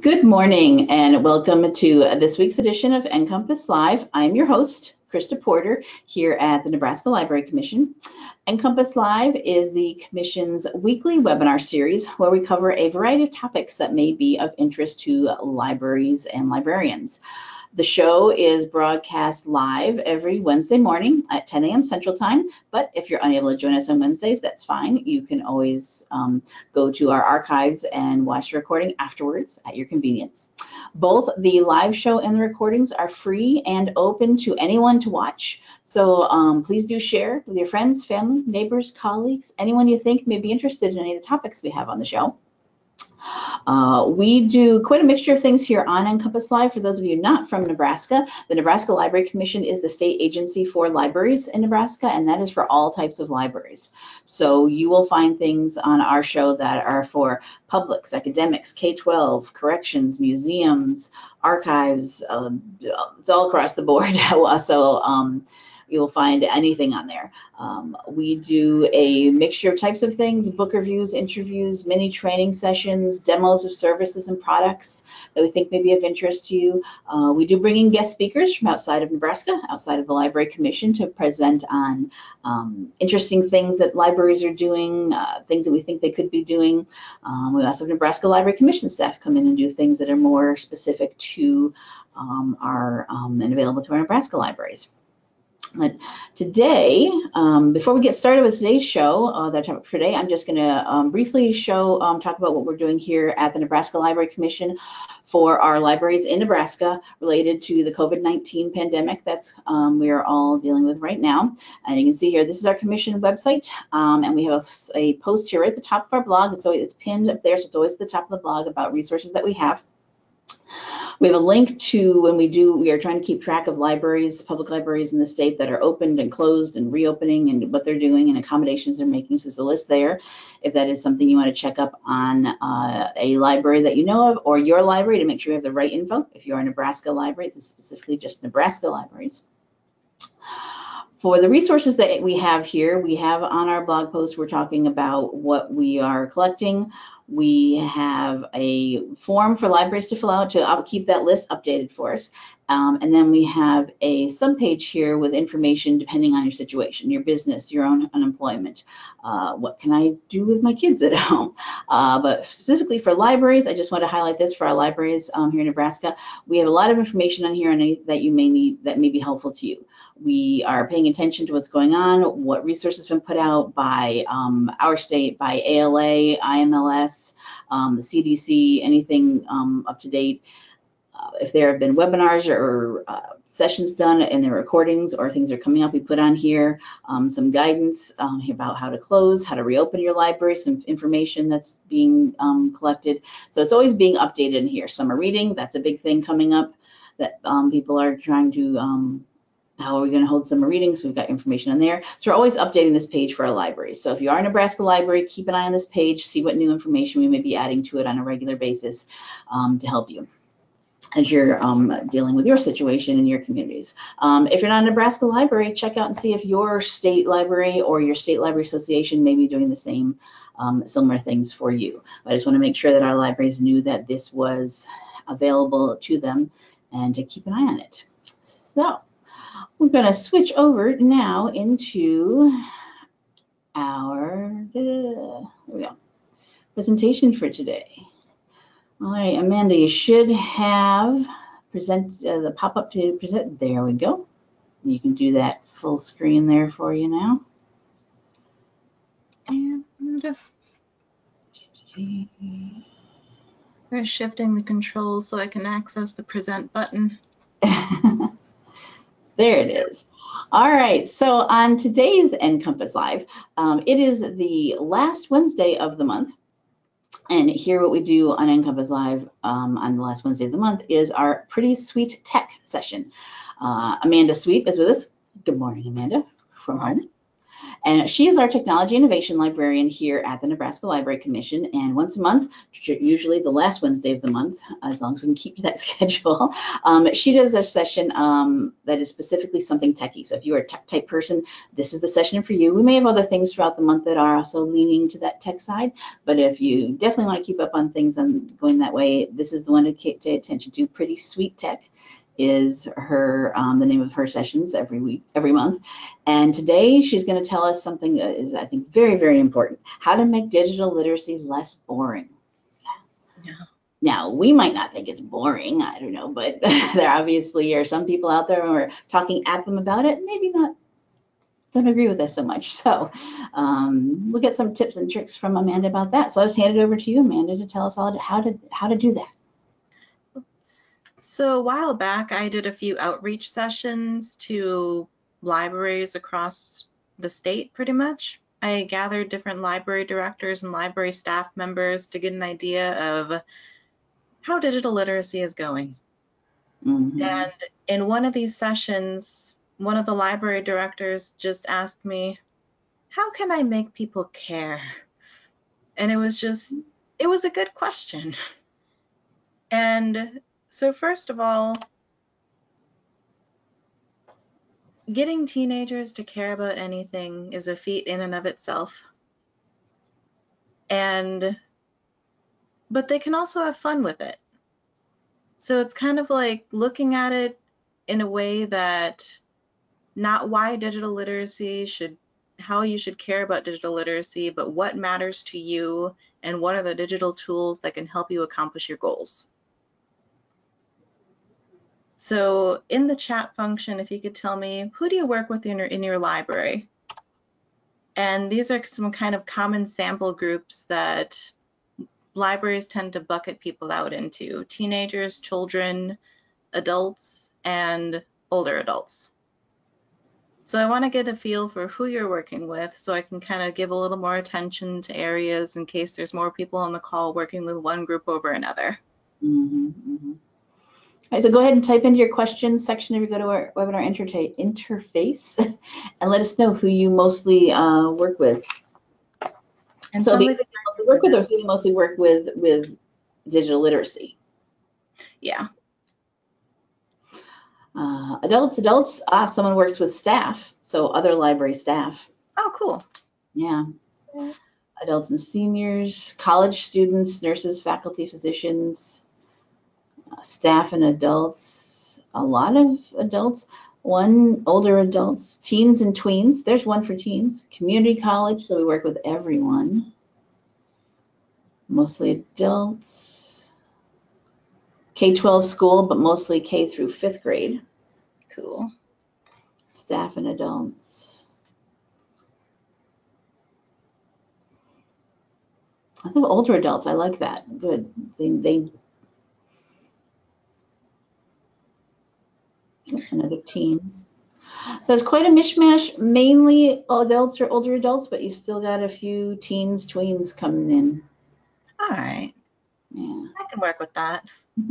Good morning and welcome to this week's edition of NCompass Live. I'm your host, Christa Porter, here at the Nebraska Library Commission. NCompass Live is the Commission's weekly webinar series where we cover a variety of topics that may be of interest to libraries and librarians. The show is broadcast live every Wednesday morning at 10 a.m. Central Time. But if you're unable to join us on Wednesdays, that's fine. You can always um, go to our archives and watch the recording afterwards at your convenience. Both the live show and the recordings are free and open to anyone to watch. So um, please do share with your friends, family, neighbors, colleagues, anyone you think may be interested in any of the topics we have on the show. Uh, we do quite a mixture of things here on NCompass Live. For those of you not from Nebraska, the Nebraska Library Commission is the state agency for libraries in Nebraska, and that is for all types of libraries. So you will find things on our show that are for publics, academics, K-12, corrections, museums, archives, um, it's all across the board. so um, you'll find anything on there. Um, we do a mixture of types of things, book reviews, interviews, mini training sessions, demos of services and products that we think may be of interest to you. Uh, we do bring in guest speakers from outside of Nebraska, outside of the Library Commission to present on um, interesting things that libraries are doing, uh, things that we think they could be doing. Um, we also have Nebraska Library Commission staff come in and do things that are more specific to um, our um, and available to our Nebraska libraries. But today, um, before we get started with today's show, uh, that topic for today, I'm just going to um, briefly show, um, talk about what we're doing here at the Nebraska Library Commission for our libraries in Nebraska related to the COVID-19 pandemic that's um, we are all dealing with right now. And you can see here, this is our commission website, um, and we have a, a, post here right at the top of our blog. It's always it's pinned up there, so it's always at the top of the blog about resources that we have. We have a link to when we do, we are trying to keep track of libraries, public libraries in the state that are opened and closed and reopening and what they're doing and accommodations they're making. So there's a list there. If that is something you want to check up on uh, a library that you know of or your library to make sure you have the right info. If you're a Nebraska library, this is specifically just Nebraska libraries. For the resources that we have here, we have on our blog post, we're talking about what we are collecting, we have a form for libraries to fill out to keep that list updated for us. Um, and then we have a subpage here with information depending on your situation, your business, your own unemployment. Uh, what can I do with my kids at home? Uh, but specifically for libraries, I just want to highlight this for our libraries um, here in Nebraska. We have a lot of information on here that you may need that may be helpful to you. We are paying attention to what's going on, what resources have been put out by um, our state, by ALA, IMLS, um, the CDC, anything um, up to date. Uh, if there have been webinars or uh, sessions done and the recordings or things are coming up, we put on here um, some guidance um, about how to close, how to reopen your library, some information that's being um, collected. So it's always being updated in here. Summer reading, that's a big thing coming up that um, people are trying to um, how are we going to hold summer readings? We've got information on there. So we're always updating this page for our libraries. So if you are a Nebraska library, keep an eye on this page, see what new information we may be adding to it on a regular basis um, to help you as you're um, dealing with your situation in your communities. Um, if you're not a Nebraska library, check out and see if your state library or your state library association may be doing the same um, similar things for you. But I just want to make sure that our libraries knew that this was available to them and to keep an eye on it. So we're going to switch over now into our there we go, presentation for today. All right, Amanda, you should have present uh, the pop-up to present. There we go. You can do that full screen there for you now. And we're shifting the controls so I can access the present button. There it is. All right, so on today's NCompass Live, um, it is the last Wednesday of the month. And here what we do on NCompass Live um, on the last Wednesday of the month is our Pretty Sweet Tech session. Uh, Amanda Sweet is with us. Good morning, Amanda, from home. And she is our technology innovation librarian here at the Nebraska Library Commission. And once a month, usually the last Wednesday of the month, as long as we can keep to that schedule, um, she does a session um, that is specifically something techie. So if you're a tech type person, this is the session for you. We may have other things throughout the month that are also leaning to that tech side, but if you definitely want to keep up on things and going that way, this is the one to pay attention to. Pretty sweet tech is her um, the name of her sessions every week, every month. And today she's going to tell us something that is, I think, very, very important: how to make digital literacy less boring. Yeah. Now, we might not think it's boring, I don't know, but there obviously are some people out there who are talking at them about it, maybe not don't agree with us so much. So um, we'll get some tips and tricks from Amanda about that. So I'll just hand it over to you, Amanda, to tell us all how to how to do that. So a while back, I did a few outreach sessions to libraries across the state, pretty much. I gathered different library directors and library staff members to get an idea of how digital literacy is going. Mhm. And in one of these sessions, one of the library directors just asked me, How can I make people care? And it was just, it was a good question. And so, first of all, getting teenagers to care about anything is a feat in and of itself. And, but they can also have fun with it. So it's kind of like looking at it in a way that not why digital literacy should, how you should care about digital literacy, but what matters to you and what are the digital tools that can help you accomplish your goals. So in the chat function, if you could tell me, who do you work with in your, in your library? And these are some kind of common sample groups that libraries tend to bucket people out into, teenagers, children, adults, and older adults. So I want to get a feel for who you're working with so I can kind of give a little more attention to areas in case there's more people on the call working with one group over another. Mhm, mhm. All right, so go ahead and type into your questions section if you go to our webinar interface and let us know who you mostly uh, work with. And so of the- Mostly work with or who you mostly work with with digital literacy. yeah, Uh, adults, adults, ah, someone works with staff, so other library staff. oh cool. Yeah. Yeah. Adults and seniors, college students, nurses, faculty, physicians, staff and adults, a lot of adults, one older adults, teens and tweens. There's one for teens. Community college, so we work with everyone. Mostly adults. K-12 school, but mostly K through fifth grade. Cool. Staff and adults. I think older adults, I like that. Good. They, they. Another teens. So it's quite a mishmash, mainly adults or older adults, but you still got a few teens, tweens coming in. All right. Yeah. I can work with that.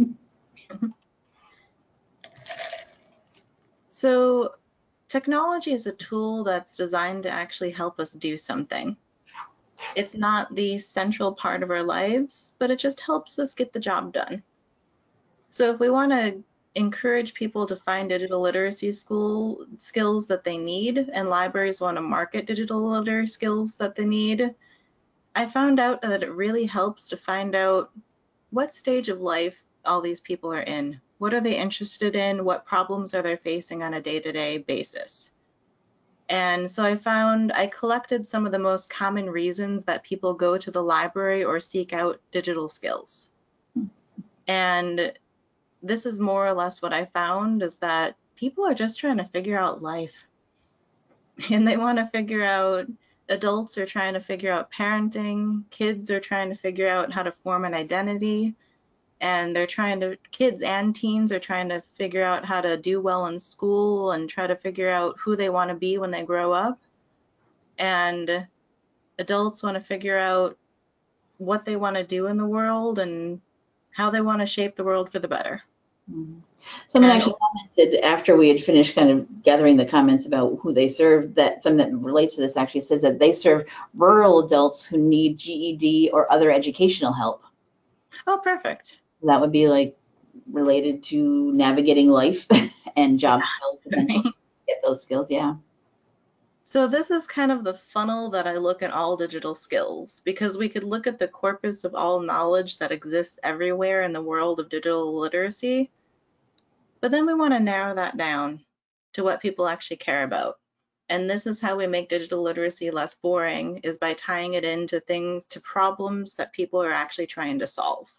so technology is a tool that's designed to actually help us do something. It's not the central part of our lives, but it just helps us get the job done. So if we want to encourage people to find digital literacy school skills that they need and libraries want to market digital literacy skills that they need, I found out that it really helps to find out what stage of life all these people are in. What are they interested in? What problems are they facing on a day-to-day basis? And so I found I collected some of the most common reasons that people go to the library or seek out digital skills. Hmm. And this is more or less what I found is that people are just trying to figure out life. And they want to figure out adults are trying to figure out parenting, kids are trying to figure out how to form an identity, and they're trying to, kids and teens are trying to figure out how to do well in school and try to figure out who they want to be when they grow up. And adults want to figure out what they want to do in the world and how they want to shape the world for the better. Mhm. Someone And- actually commented after we had finished kind of gathering the comments about who they serve, that some that relates to this actually says that they serve rural adults who need GED or other educational help. Oh, perfect. That would be like related to navigating life and job skills. Get those skills, yeah. So this is kind of the funnel that I look at all digital skills because we could look at the corpus of all knowledge that exists everywhere in the world of digital literacy. But then we want to narrow that down to what people actually care about. And this is how we make digital literacy less boring is by tying it into things to problems that people are actually trying to solve.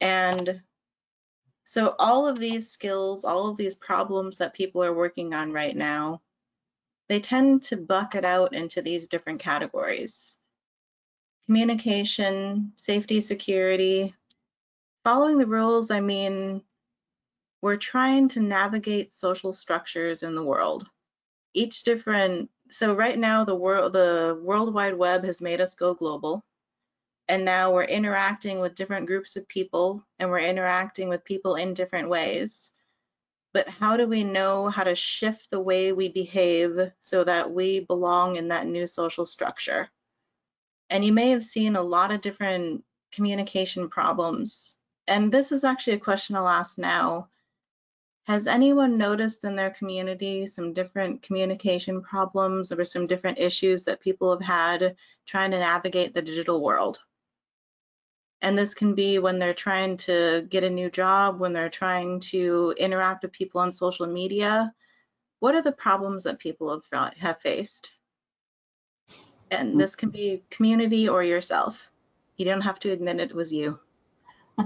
And so all of these skills, all of these problems that people are working on right now, they tend to bucket out into these different categories. Communication, safety, security. Following the rules, I mean, we're trying to navigate social structures in the world. Each different, so right now the world, the World Wide Web has made us go global. And now we're interacting with different groups of people and we're interacting with people in different ways but how do we know how to shift the way we behave so that we belong in that new social structure? And you may have seen a lot of different communication problems. And this is actually a question I'll ask now. Has anyone noticed in their community some different communication problems or some different issues that people have had trying to navigate the digital world? And this can be when they're trying to get a new job, when they're trying to interact with people on social media. What are the problems that people have, have faced? And this can be community or yourself. You don't have to admit it was you.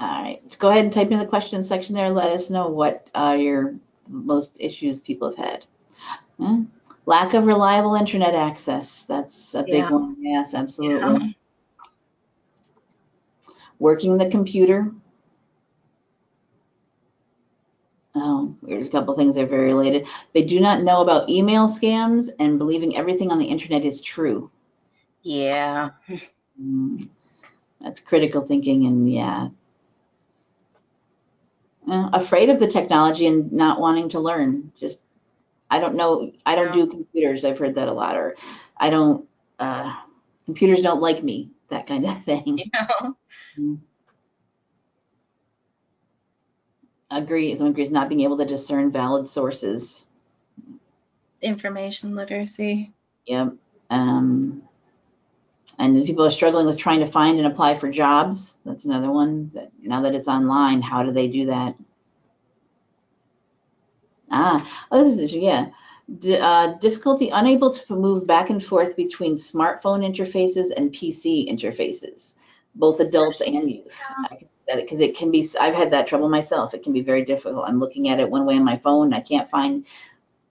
All right, go ahead and type in the question section there. Let us know what are your most issues people have had. Hmm? Lack of reliable internet access. That's a big Yeah. one. Yes, absolutely. Working the computer. Oh, there's a couple things that are very related. They do not know about email scams and believing everything on the internet is true. Yeah. Mm, That's critical thinking and yeah. Uh, afraid of the technology and not wanting to learn. Just, I don't know, I don't Yeah. do computers. I've heard that a lot. Or I don't, uh, computers don't like me, that kind of thing. Yeah. Agree, someone agrees not being able to discern valid sources. Information literacy. Yep. Um, and as people are struggling with trying to find and apply for jobs. That's another one. That now that it's online, how do they do that? Ah, oh, this is yeah. D- uh, difficulty unable to move back and forth between smartphone interfaces and PC interfaces, both adults and youth. Because it can be, I've had that trouble myself. It can be very difficult. I'm looking at it one way on my phone. I can't find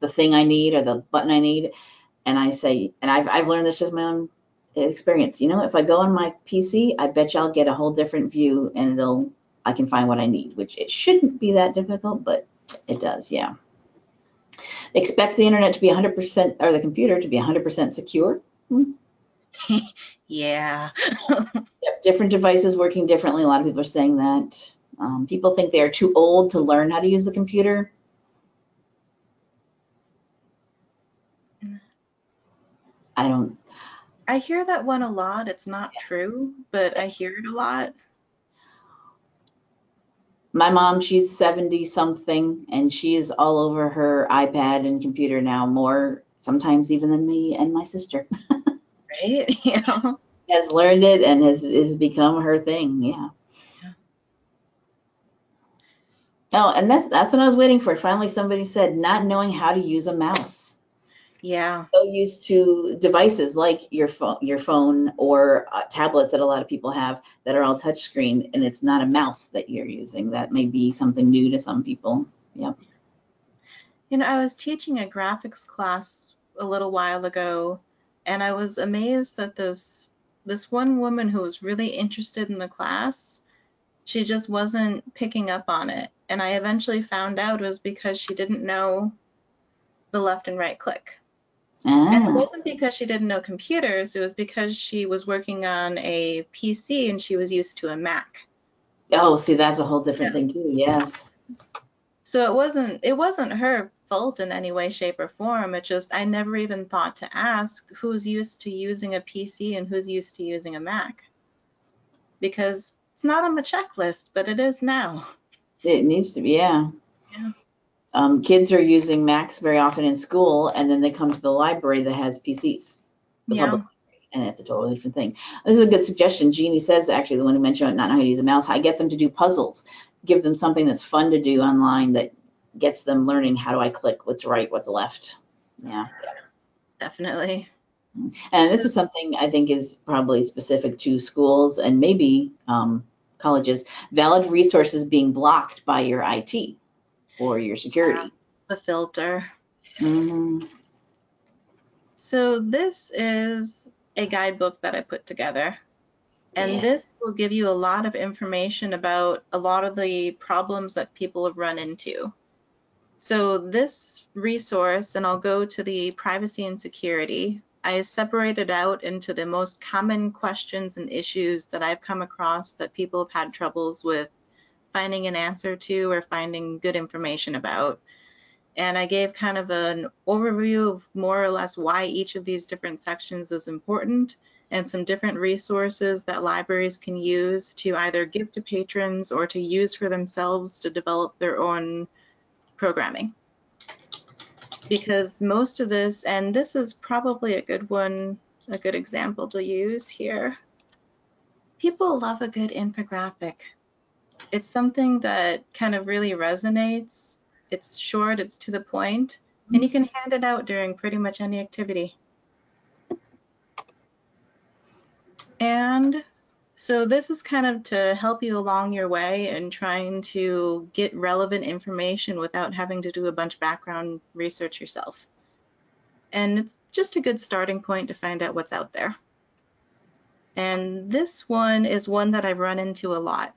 the thing I need or the button I need and I say, and I've, I've learned this just my own experience. You know, if I go on my PC, I bet you I'll get a whole different view and it'll, I can find what I need, which it shouldn't be that difficult, but it does, yeah. Expect the internet to be 100% or the computer to be 100% secure. Yeah. Yep, different devices working differently. A lot of people are saying that. Um, people think they are too old to learn how to use the computer. I don't, I hear that one a lot. It's not true, but I hear it a lot. My mom, she's 70 something and she is all over her iPad and computer now more sometimes even than me and my sister. Right? Yeah. has learned it and has, has become her thing. Yeah. Yeah. Oh, and that's that's what I was waiting for. Finally, somebody said not knowing how to use a mouse. Yeah. So used to devices like your phone, your phone or uh, tablets that a lot of people have that are all touchscreen, and it's not a mouse that you're using. That may be something new to some people. Yep. You know, I was teaching a graphics class a little while ago, and I was amazed that this this one woman who was really interested in the class, she just wasn't picking up on it. And I eventually found out it was because she didn't know the left and right click. And it Ah, wasn't because she didn't know computers, it was because she was working on a PC and she was used to a Mac. oh, see, that's a whole different thing too. Yes. So it wasn't it wasn't her fault in any way, shape, or form. It just I never even thought to ask who's used to using a PC and who's used to using a Mac. Because it's not on my checklist, but it is now. It needs to be, yeah. Yeah. Um, kids are using Macs very often in school, and then they come to the library that has PCs. The Yeah. public, and it's a totally different thing. This is a good suggestion. Jeannie says, actually, the one who mentioned not know how to use a mouse, I get them to do puzzles. Give them something that's fun to do online that gets them learning how do I click, what's right, what's left. Yeah. Definitely. And this is something I think is probably specific to schools and maybe um, colleges. Valid resources being blocked by your IT or your security. The filter. Mhm. So this is a guidebook that I put together. And Yeah. this will give you a lot of information about a lot of the problems that people have run into. So this resource, and I'll go to the privacy and security, I separated out into the most common questions and issues that I've come across that people have had troubles with finding an answer to or finding good information about. And I gave kind of an overview of more or less why each of these different sections is important and some different resources that libraries can use to either give to patrons or to use for themselves to develop their own programming. Because most of this, and this is probably a good one, a good example to use here. People love a good infographic. It's something that kind of really resonates. It's short, it's to the point, and you can hand it out during pretty much any activity. And so this is kind of to help you along your way in trying to get relevant information without having to do a bunch of background research yourself. And it's just a good starting point to find out what's out there. And this one is one that I've run into a lot.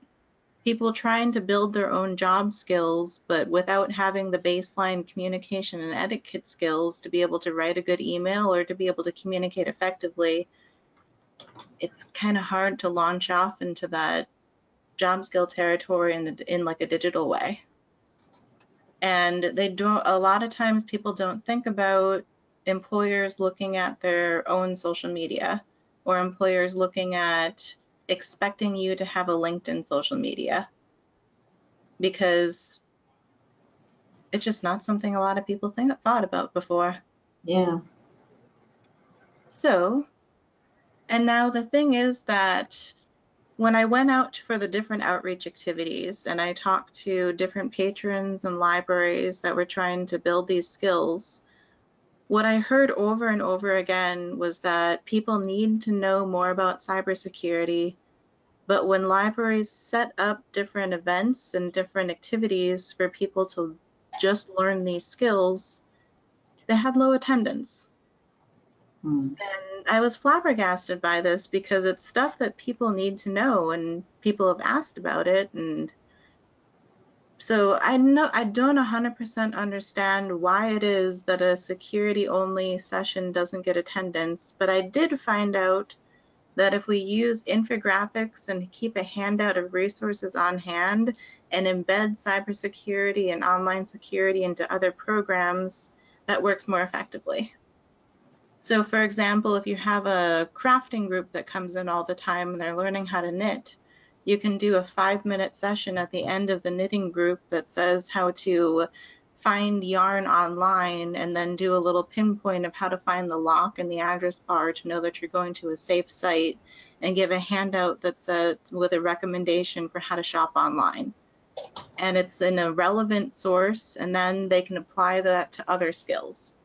People trying to build their own job skills, but without having the baseline communication and etiquette skills to be able to write a good email or to be able to communicate effectively it's kind of hard to launch off into that job skill territory in, in like a digital way. And they don't, a lot of times people don't think about employers looking at their own social media or employers looking at expecting you to have a LinkedIn social media because it's just not something a lot of people think thought about before. Yeah. So and now the thing is that when I went out for the different outreach activities and I talked to different patrons and libraries that were trying to build these skills, what I heard over and over again was that people need to know more about cybersecurity. But when libraries set up different events and different activities for people to just learn these skills, they had low attendance. Hmm. And I was flabbergasted by this because it's stuff that people need to know and people have asked about it. And so I know I don't 100% understand why it is that a security only session doesn't get attendance, but I did find out that if we use infographics and keep a handout of resources on hand and embed cybersecurity and online security into other programs, that works more effectively. So for example, if you have a crafting group that comes in all the time and they're learning how to knit, you can do a five minute session at the end of the knitting group that says how to find yarn online and then do a little pinpoint of how to find the lock and the address bar to know that you're going to a safe site and give a handout that's a, with a recommendation for how to shop online. And it's in a relevant source and then they can apply that to other skills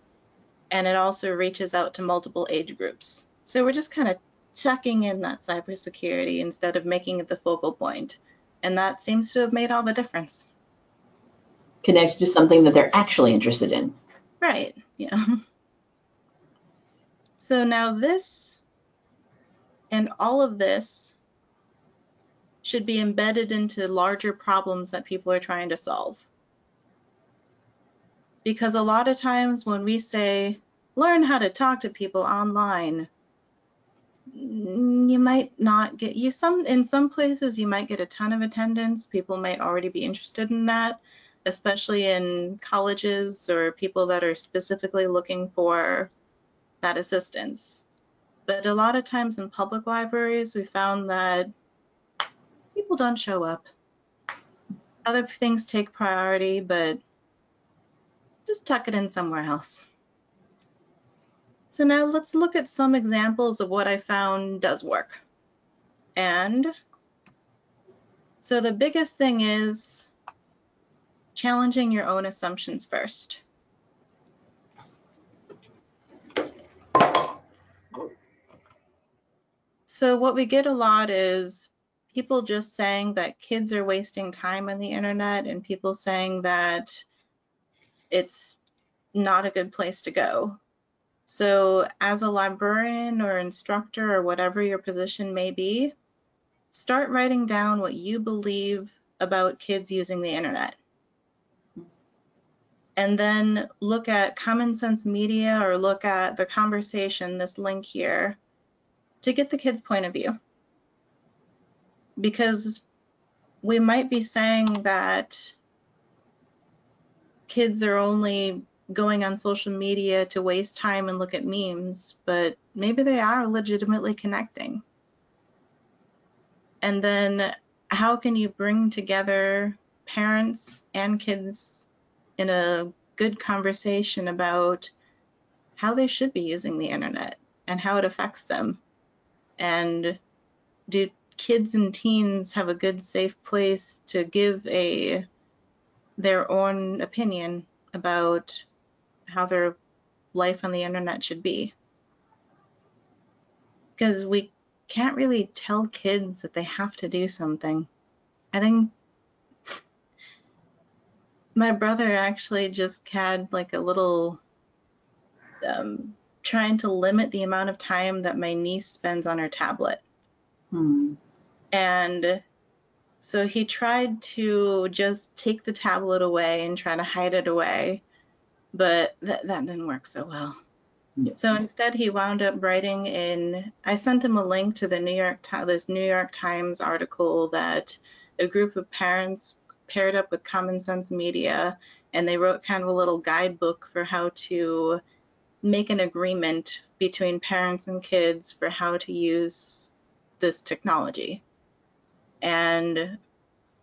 and it also reaches out to multiple age groups. So we're just kind of checking in that cybersecurity instead of making it the focal point. And that seems to have made all the difference. Connected to something that they're actually interested in. Right, yeah. So now this and all of this should be embedded into larger problems that people are trying to solve. Because a lot of times when we say, learn how to talk to people online. You might not get you some in some places you might get a ton of attendance. People might already be interested in that, especially in colleges or people that are specifically looking for that assistance. But a lot of times in public libraries, we found that people don't show up. Other things take priority, but just tuck it in somewhere else. So now let's look at some examples of what I found does work. And so the biggest thing is challenging your own assumptions first. So what we get a lot is people just saying that kids are wasting time on the internet and people saying that it's not a good place to go. So as a librarian or instructor or whatever your position may be, start writing down what you believe about kids using the internet. And then look at Common Sense Media or look at the conversation, this link here, to get the kid's point of view. Because we might be saying that kids are only going on social media to waste time and look at memes, but maybe they are legitimately connecting. And then how can you bring together parents and kids in a good conversation about how they should be using the internet and how it affects them? And do kids and teens have a good safe place to give a their own opinion about how their life on the internet should be. Because we can't really tell kids that they have to do something. I think my brother actually just had like a little um, trying to limit the amount of time that my niece spends on her tablet. Hmm. And so he tried to just take the tablet away and try to hide it away, but that, that didn't work so well. Yeah. So instead, he wound up writing in. I sent him a link to the New York this New York Times article that a group of parents paired up with Common Sense Media, and they wrote kind of a little guidebook for how to make an agreement between parents and kids for how to use this technology. And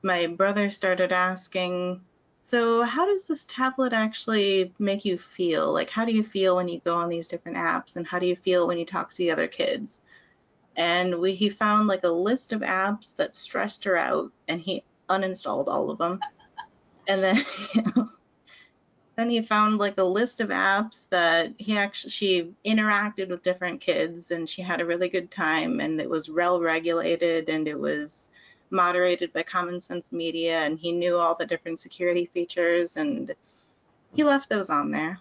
my brother started asking, so how does this tablet actually make you feel? Like, how do you feel when you go on these different apps? And how do you feel when you talk to the other kids? And we, he found like a list of apps that stressed her out, and he uninstalled all of them. And then, then he found like a list of apps that he actually she interacted with different kids, and she had a really good time, and it was well regulated, and it was moderated by Common Sense Media, and he knew all the different security features, and he left those on there.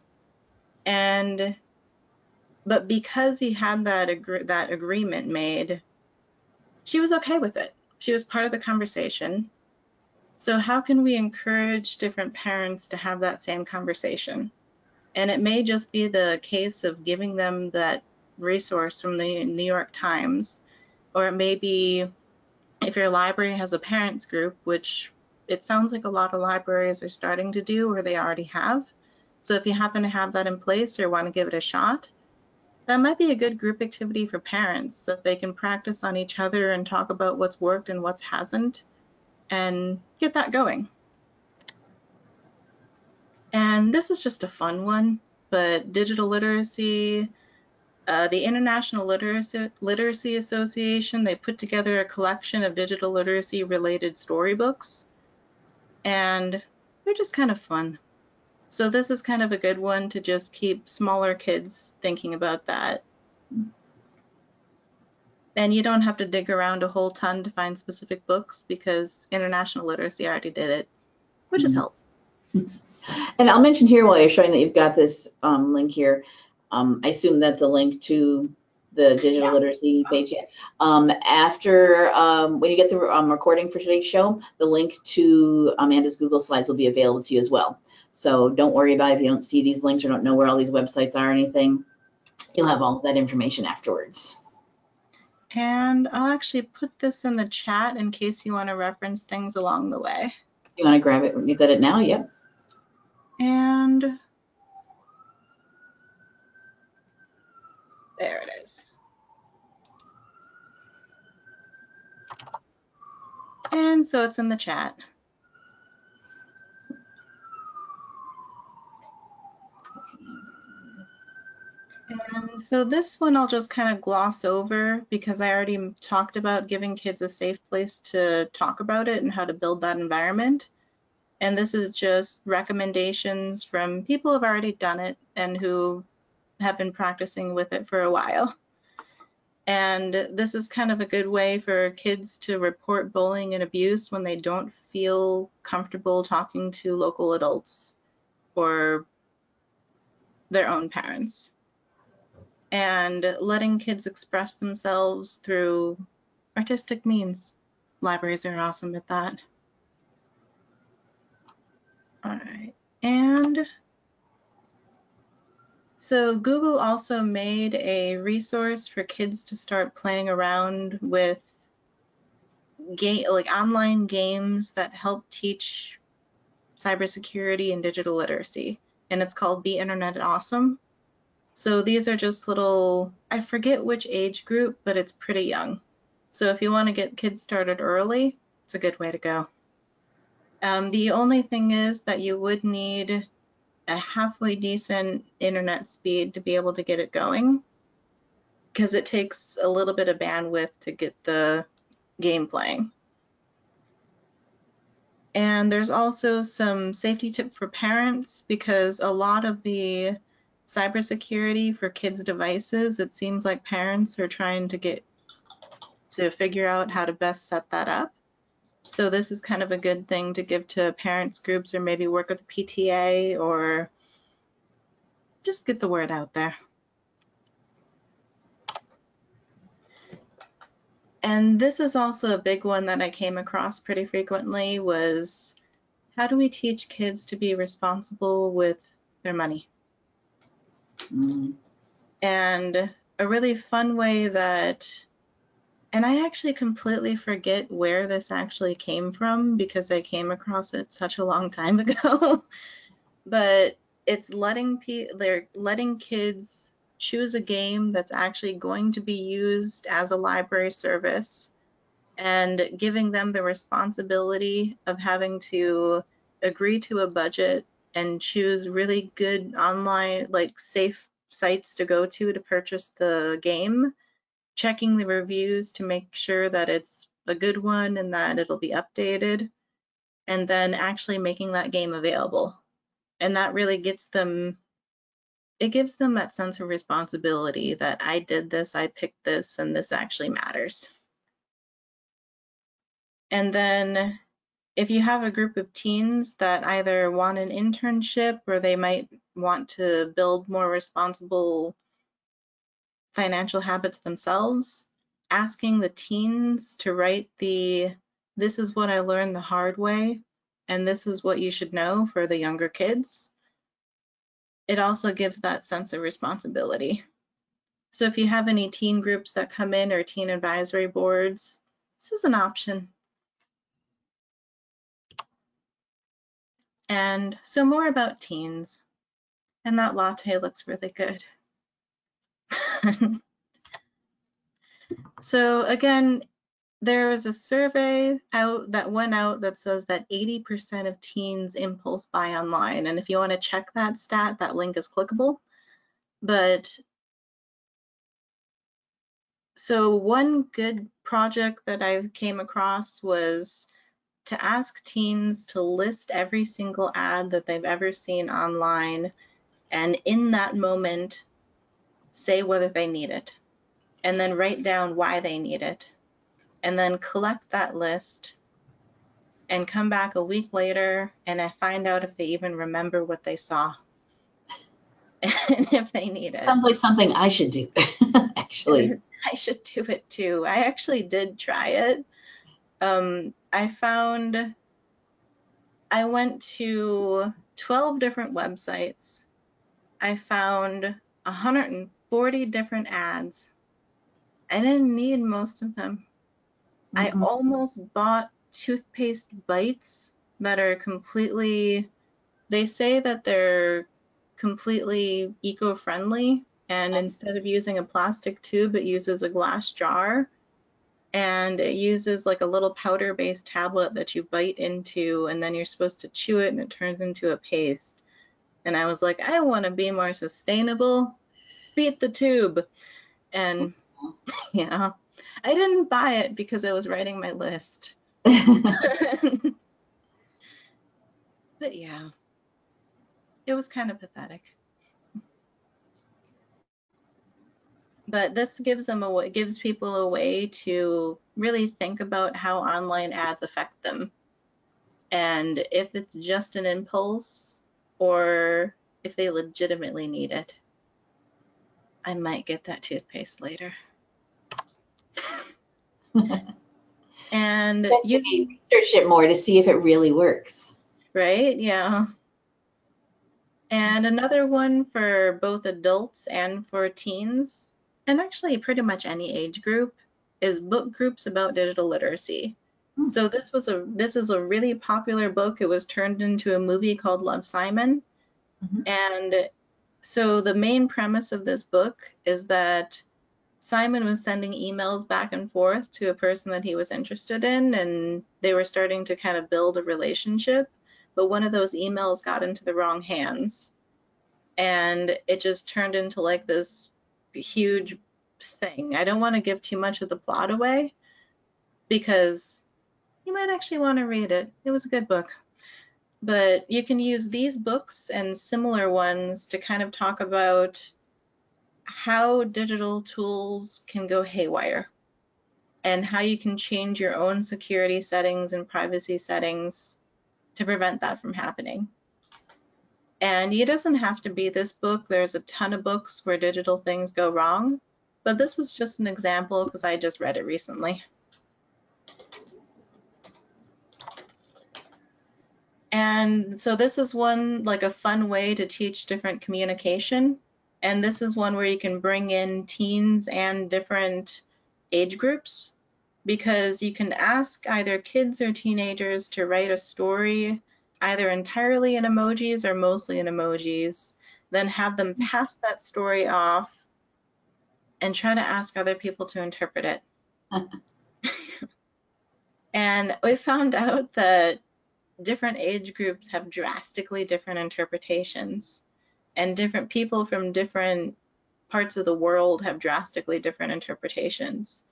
And but because he had that agree- that agreement made, she was okay with it. She was part of the conversation. So how can we encourage different parents to have that same conversation? And it may just be the case of giving them that resource from the New York Times, or it may be if your library has a parents group, which it sounds like a lot of libraries are starting to do or they already have. So if you happen to have that in place or want to give it a shot, that might be a good group activity for parents that they can practice on each other and talk about what's worked and what's hasn't and get that going. And this is just a fun one, but digital literacy, uh, the International Literacy, Literacy Association, they put together a collection of digital literacy related storybooks, and they're just kind of fun. So this is kind of a good one to just keep smaller kids thinking about that. And you don't have to dig around a whole ton to find specific books because international literacy already did it, which is Mhm. help. And I'll mention here while you're showing that you've got this um, link here, um, I assume that's a link to the digital Yeah. literacy page. Um, after, um, when you get the um, recording for today's show, the link to Amanda's Google Slides will be available to you as well. So don't worry about if you don't see these links or don't know where all these websites are or anything. You'll have all that information afterwards. And I'll actually put this in the chat in case you want to reference things along the way. You want to grab it? When you got it now? Yep. And there it is. And so it's in the chat. And so this one I'll just kind of gloss over because I already talked about giving kids a safe place to talk about it and how to build that environment. And this is just recommendations from people who have already done it and who have been practicing with it for a while. And this is kind of a good way for kids to report bullying and abuse when they don't feel comfortable talking to local adults or their own parents and letting kids express themselves through artistic means. Libraries are awesome at that. All right, and so Google also made a resource for kids to start playing around with game, like online games that help teach cybersecurity and digital literacy. And it's called Be Internet Awesome. So these are just little, I forget which age group, but it's pretty young. So if you want to get kids started early, it's a good way to go. Um, the only thing is that you would need a halfway decent internet speed to be able to get it going because it takes a little bit of bandwidth to get the game playing. And there's also some safety tip for parents because a lot of the cybersecurity for kids' devices, it seems like parents are trying to get to figure out how to best set that up. So this is kind of a good thing to give to parents groups or maybe work with PTA or just get the word out there. And this is also a big one that I came across pretty frequently was how do we teach kids to be responsible with their money? Mm. And a really fun way that, and I actually completely forget where this actually came from because I came across it such a long time ago. but it's letting pe- they're letting kids choose a game that's actually going to be used as a library service and giving them the responsibility of having to agree to a budget and choose really good online, like safe sites to go to to purchase the game, checking the reviews to make sure that it's a good one and that it'll be updated, and then actually making that game available. And that really gets them, it gives them that sense of responsibility that I did this, I picked this, and this actually matters. And then if you have a group of teens that either want an internship or they might want to build more responsible financial habits themselves, asking the teens to write the this is what I learned the hard way and this is what you should know for the younger kids. It also gives that sense of responsibility. So if you have any teen groups that come in or teen advisory boards, this is an option. And so more about teens. And that latte looks really good. so again, there was a survey out that went out that says that 80% of teens impulse buy online. And if you want to check that stat, that link is clickable. But so one good project that I came across was to ask teens to list every single ad that they've ever seen online and in that moment say whether they need it and then write down why they need it and then collect that list and come back a week later and I find out if they even remember what they saw and if they need it. Sounds like something I should do, actually. I should do it too. I actually did try it. Um, I found I went to 12 different websites. I found 140 different ads. I didn't need most of them. I Mhm. almost bought toothpaste bites that are completely, they say that they're completely eco friendly. And instead of using a plastic tube, it uses a glass jar. And it uses like a little powder based tablet that you bite into, and then you're supposed to chew it and it turns into a paste. And I was like, I want to be more sustainable. Beat the tube. And oh. yeah, I didn't buy it because I was writing my list. but yeah, it was kind of pathetic. But this gives them a way, gives people a way to really think about how online ads affect them. And if it's just an impulse or if they legitimately need it. I might get that toothpaste later. And you Investigate, research it more to see if it really works. Right, yeah. And another one for both adults and for teens, and actually pretty much any age group, is book groups about digital literacy. Hmm. So this was a this is a really popular book. It was turned into a movie called Love Simon. Mhm. And so the main premise of this book is that Simon was sending emails back and forth to a person that he was interested in, and they were starting to kind of build a relationship. But one of those emails got into the wrong hands, and it just turned into like this huge thing. I don't want to give too much of the plot away because you might actually want to read it. It was a good book. But you can use these books and similar ones to kind of talk about how digital tools can go haywire and how you can change your own security settings and privacy settings to prevent that from happening. And it doesn't have to be this book. There's a ton of books where digital things go wrong, but this was just an example because I just read it recently. And so this is one like a fun way to teach different communication. And this is one where you can bring in teens and different age groups because you can ask either kids or teenagers to write a story either entirely in emojis or mostly in emojis, then have them pass that story off and try to ask other people to interpret it. and we found out that different age groups have drastically different interpretations and different people from different parts of the world have drastically different interpretations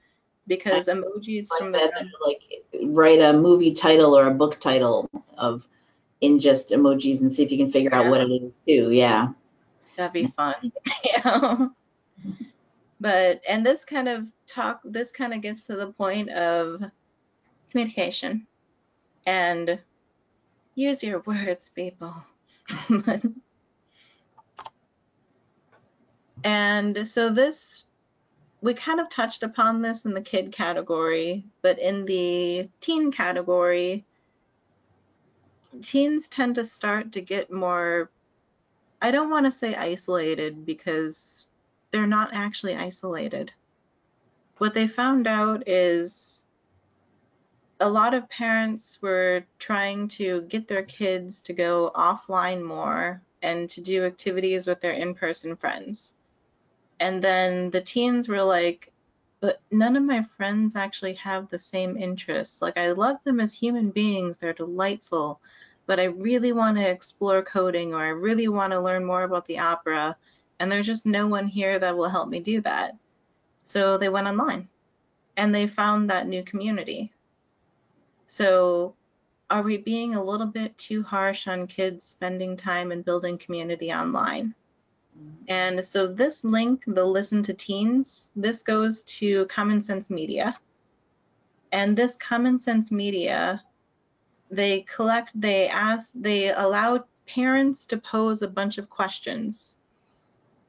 because emojis Like from that, the like write a movie title or a book title of in just emojis and see if you can figure out what it is too. Yeah. that'd be fun yeah but and this kind of talk this kind of gets to the point of communication and use your words people. And so this we kind of touched upon this in the kid category but in the teen category teens tend to start to get more i don't want to say isolated because they're not actually isolated. What they found out is a lot of parents were trying to get their kids to go offline more and to do activities with their in-person friends. And then the teens were like but none of my friends actually have the same interests. Like i love them as human beings. They're delightful. But i really want to explore coding or i really want to learn more about the opera. And there's just no one here that will help me do that. So they went online and they found that new community so are we being a little bit too harsh on kids spending time and building community online mm-hmm. and so this link, the Listen to Teens, this goes to Common Sense Media. And this Common Sense Media, they collect, they ask, they allow parents to pose a bunch of questions.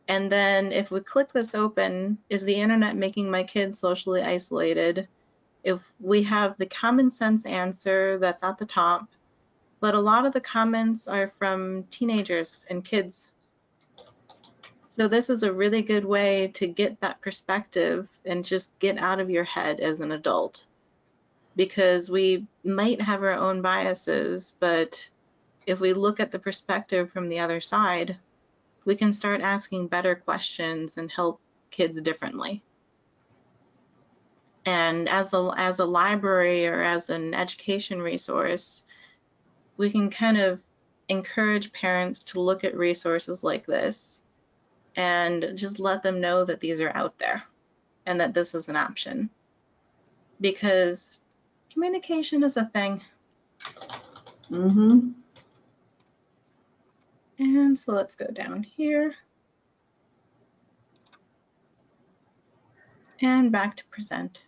And then if we click this open, is the internet making my kids socially isolated? If we have the common sense answer that's at the top, but a lot of the comments are from teenagers and kids. So this is a really good way to get that perspective and just get out of your head as an adult. Because we might have our own biases, but if we look at the perspective from the other side, we can start asking better questions and help kids differently. And as the as a library or as an education resource, we can kind of encourage parents to look at resources like this and just let them know that these are out there and that this is an option. Because communication is a thing. Mm-hmm. And so let's go down here. And back to present.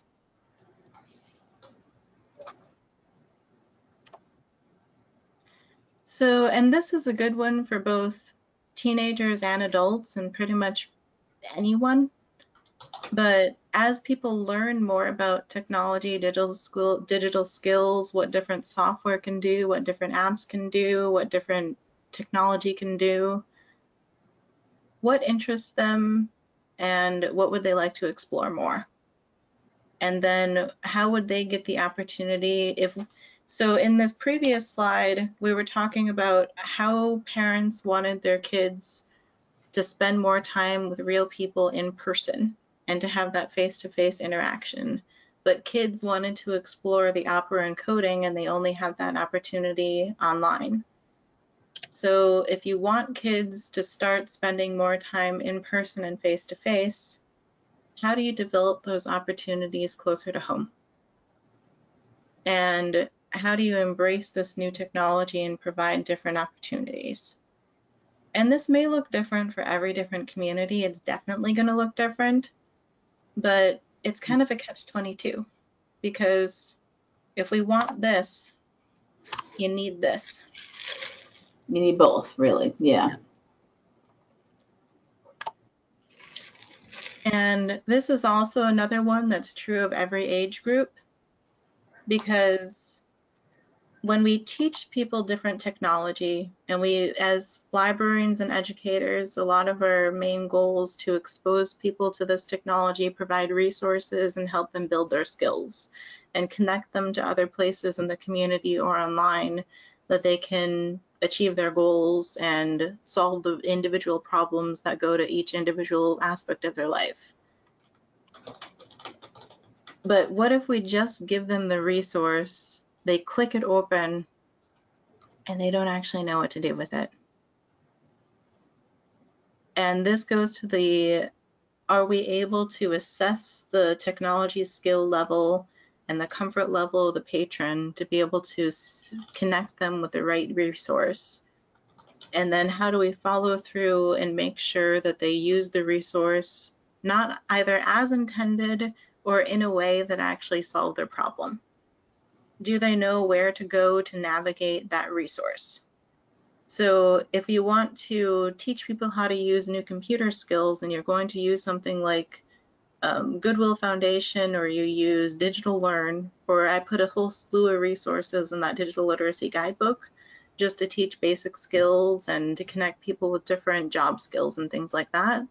So, and this is a good one for both teenagers and adults and pretty much anyone. But as people learn more about technology, digital school, digital skills, what different software can do, what different apps can do, what different technology can do, what interests them, and what would they like to explore more? And then how would they get the opportunity if so in this previous slide, we were talking about how parents wanted their kids to spend more time with real people in person and to have that face-to-face -face interaction. But kids wanted to explore the opera and coding and they only had that opportunity online. So if you want kids to start spending more time in person and face-to-face, -face, how do you develop those opportunities closer to home? And how do you embrace this new technology and provide different opportunities? And this may look different for every different community. It's definitely going to look different, but it's kind of a catch 22 because if we want this, you need this. You need both, really. Yeah. And this is also another one that's true of every age group because when we teach people different technology and we as librarians and educators a lot of our main goals to expose people to this technology provide resources and help them build their skills and connect them to other places in the community or online that they can achieve their goals and solve the individual problems that go to each individual aspect of their life. But what if we just give them the resource they click it open and they don't actually know what to do with it. And this goes to the, are we able to assess the technology skill level and the comfort level of the patron to be able to connect them with the right resource? And then how do we follow through and make sure that they use the resource not either as intended or in a way that actually solve their problem? Do they know where to go to navigate that resource? So if you want to teach people how to use new computer skills and you're going to use something like um, Goodwill Foundation or you use Digital Learn, or I put a whole slew of resources in that digital literacy guidebook just to teach basic skills and to connect people with different job skills and things like that.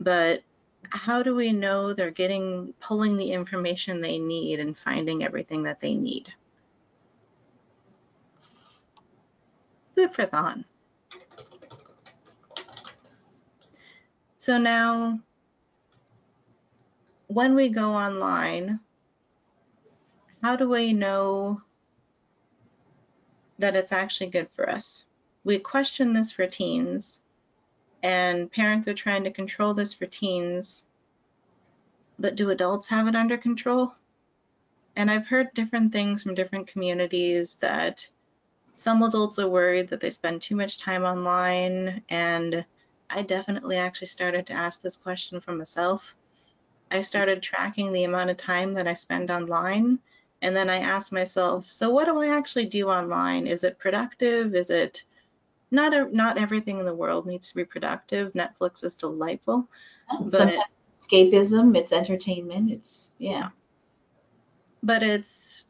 But how do we know they're getting pulling the information they need and finding everything that they need? Food for thought. So now, when we go online, how do we know that it's actually good for us? We question this for teens, and parents are trying to control this for teens. But do adults have it under control? And I've heard different things from different communities that some adults are worried that they spend too much time online. And I definitely actually started to ask this question for myself. I started tracking the amount of time that I spend online. And then I asked myself, so what do I actually do online? Is it productive? Is it not a, not everything in the world needs to be productive. Netflix is delightful, oh, but escapism, it's entertainment, it's yeah. But it's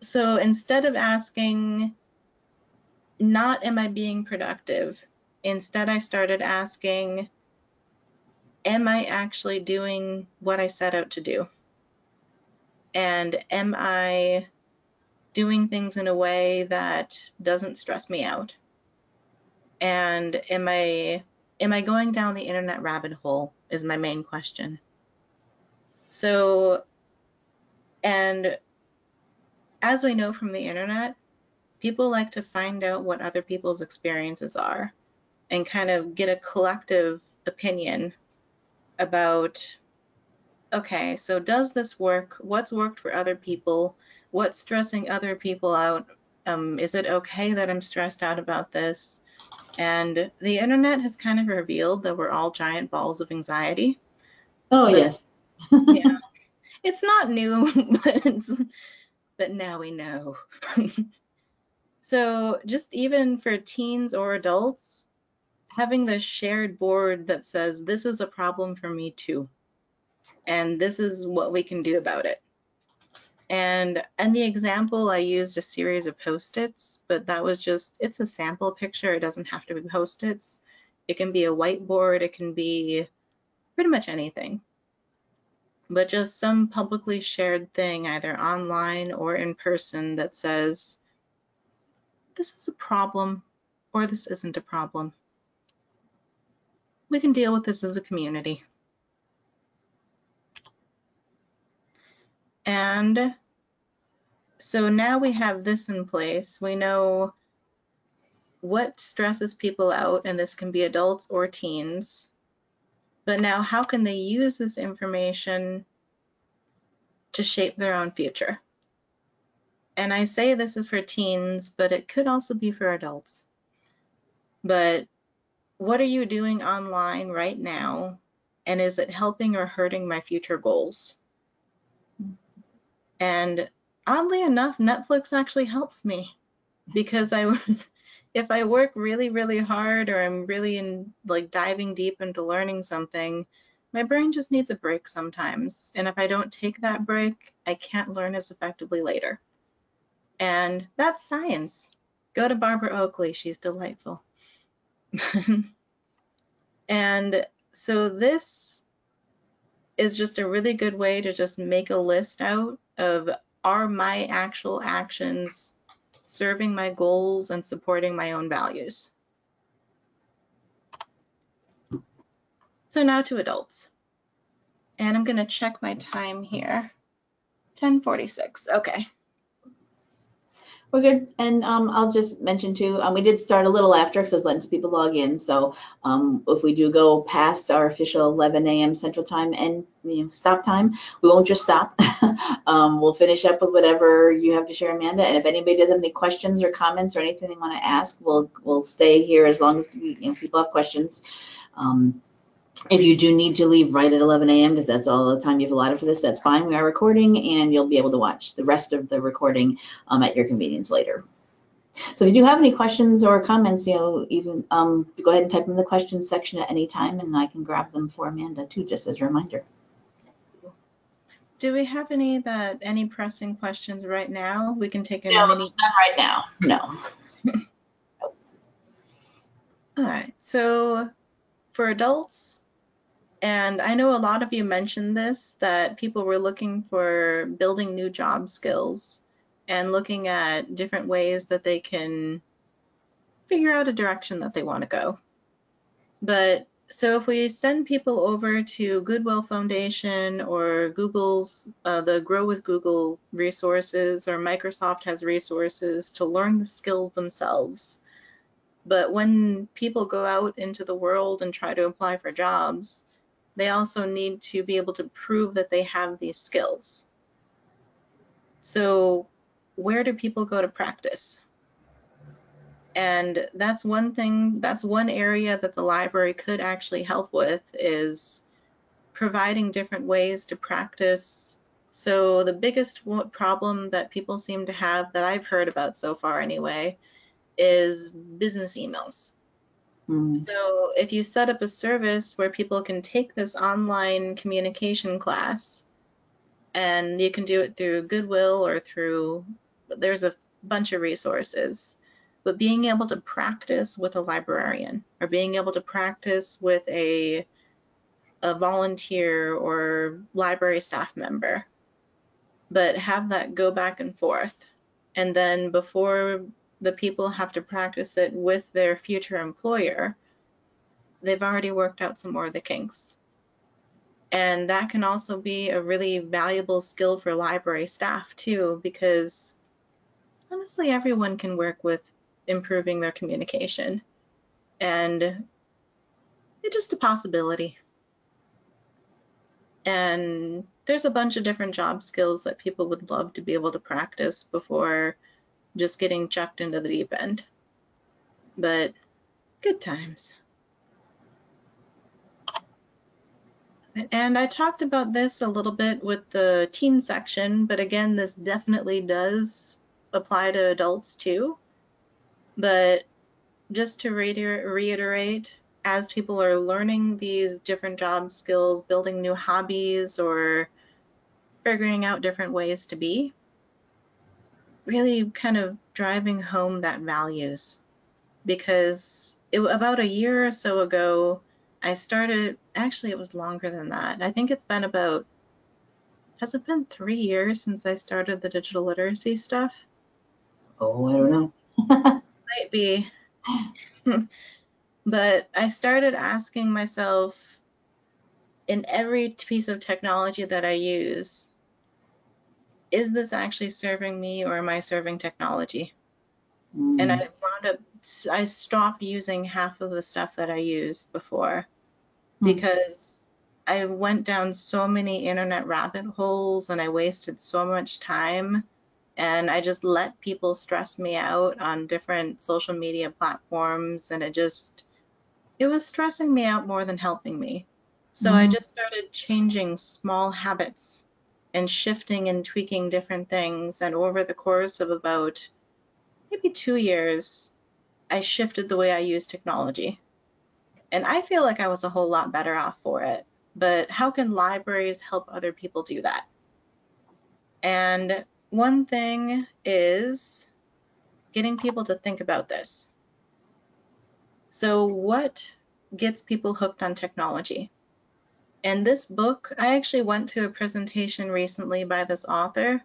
so instead of asking, not am I being productive, instead I started asking, am I actually doing what I set out to do? And am I doing things in a way that doesn't stress me out? And am I am I going down the internet rabbit hole is my main question. So and as we know from the internet, people like to find out what other people's experiences are and kind of get a collective opinion about okay, so does this work? What's worked for other people? What's stressing other people out? Um, is it okay that I'm stressed out about this? And the internet has kind of revealed that we're all giant balls of anxiety. Oh, but, yes. yeah. It's not new, but, but now we know. so, just even for teens or adults, having this shared board that says, this is a problem for me too, and this is what we can do about it. And and the example I used a series of post-its, but that was just it's a sample picture. It doesn't have to be post-its. It can be a whiteboard, it can be pretty much anything. But just some publicly shared thing either online or in person that says this is a problem or this isn't a problem. We can deal with this as a community. And so now we have this in place. We know what stresses people out, and this can be adults or teens. But now, how can they use this information to shape their own future? And I say this is for teens, but it could also be for adults. But what are you doing online right now? And is it helping or hurting my future goals? And oddly enough, Netflix actually helps me because I, if I work really, really hard or I'm really in like diving deep into learning something, my brain just needs a break sometimes. And if I don't take that break, I can't learn as effectively later. And that's science. Go to Barbara Oakley, she's delightful. and so this is just a really good way to just make a list out of are my actual actions serving my goals and supporting my own values? So now to adults. And I'm going to check my time here. 1046. Okay. We're good. And um, I'll just mention too, um, we did start a little after because I was letting people log in. So um, if we do go past our official 11 a.m. Central Time and you know stop time, we won't just stop. Um, we'll finish up with whatever you have to share, Amanda. And if anybody does have any questions or comments or anything they want to ask, we'll we'll stay here as long as we, you know people have questions. Um, if you do need to leave right at 11 a.m. because that's all the time you've allotted for this, that's fine. We are recording and you'll be able to watch the rest of the recording um, at your convenience later. So if you do have any questions or comments, you know, even um, go ahead and type them in the questions section at any time and I can grab them for Amanda too, just as a reminder. Do we have any that any pressing questions right now? We can take a no, mini. Not right now. No. All right. So for adults, and I know a lot of you mentioned this, that people were looking for building new job skills and looking at different ways that they can figure out a direction that they want to go. But so if we send people over to Goodwill Foundation or Google's, uh, the Grow with Google resources or Microsoft has resources to learn the skills themselves. But when people go out into the world and try to apply for jobs, they also need to be able to prove that they have these skills. So where do people go to practice? And that's one thing, that's one area that the library could actually help with is providing different ways to practice. So the biggest problem that people seem to have that I've heard about so far anyway is business emails. Mm. So if you set up a service where people can take this online communication class, and you can do it through Goodwill or through there's a bunch of resources. But being able to practice with a librarian or being able to practice with a a volunteer or library staff member, but have that go back and forth. And then before the people have to practice it with their future employer, they've already worked out some more of the kinks. And that can also be a really valuable skill for library staff too, because honestly, everyone can work with improving their communication. And it's just a possibility. And there's a bunch of different job skills that people would love to be able to practice before just getting chucked into the deep end. But good times. And I talked about this a little bit with the teen section, but again, this definitely does apply to adults too. But just to reiterate, as people are learning these different job skills, building new hobbies, or figuring out different ways to be, really kind of driving home that values. Because it, about a year or so ago, I started, actually, it was longer than that. I think it's been about, has it been three years since I started the digital literacy stuff? Oh, I don't know. Might be. but I started asking myself in every piece of technology that I use, is this actually serving me or am I serving technology? Mm. And I wound up I stopped using half of the stuff that I used before mm-hmm. because I went down so many internet rabbit holes and I wasted so much time and I just let people stress me out on different social media platforms and it just it was stressing me out more than helping me. So mm-hmm. I just started changing small habits and shifting and tweaking different things and over the course of about maybe 2 years I shifted the way I use technology. And I feel like I was a whole lot better off for it. But how can libraries help other people do that? And one thing is getting people to think about this. So, what gets people hooked on technology? And this book, I actually went to a presentation recently by this author,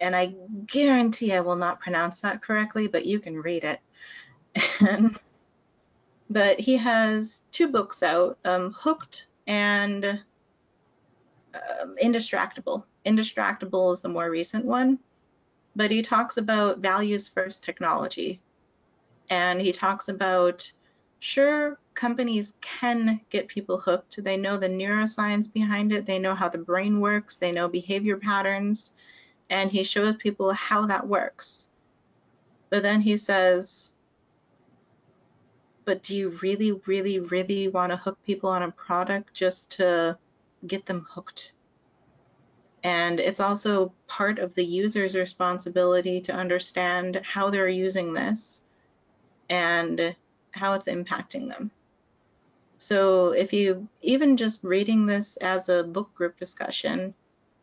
and I guarantee I will not pronounce that correctly, but you can read it. And, but he has two books out, um, Hooked and um, Indistractable. Indistractable is the more recent one, but he talks about values first technology. And he talks about, sure, companies can get people hooked. They know the neuroscience behind it, they know how the brain works, they know behavior patterns, and he shows people how that works. But then he says, but do you really, really, really want to hook people on a product just to get them hooked? And it's also part of the user's responsibility to understand how they're using this and how it's impacting them. So if you even just reading this as a book group discussion